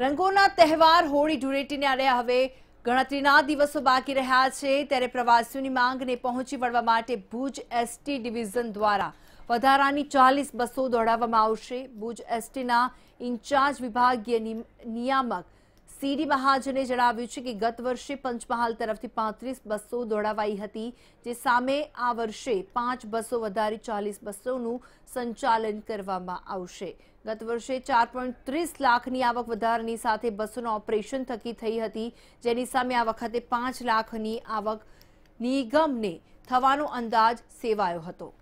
રંગોના તહેવાર હોળી ધૂળેટીને આડે હવે ગણતરીના દિવસો બાકી રહ્યા છે. ત્યારે પ્રવાસીઓની માંગને પહોંચી વળવા માટે ભુજ એસટી ડિવિઝન દ્વારા વધારાની ચાલીસ બસો દોડાવવામાં આવશે. ભુજ એસટીના ઇન્ચાર્જ વિભાગીય નિયામક સીડી મહાજને જણાવ્યું છે કે ગત વર્ષે પંચમહાલ તરફથી પાંત્રીસ બસો દોડાવાઈ હતી, જે સામે આ વર્ષે પાંચ બસો વધારી ચાલીસ બસોનું સંચાલન કરવામાં આવશે. ગત વર્ષે ચાર પોઈન્ટ ત્રીસ લાખની આવક વધારાની સાથે બસોના ઓપરેશન થકી થઈ હતી, જેની સામે આ વખતે પાંચ લાખની આવક નિગમને થવાનો અંદાજ સેવાયો હતો.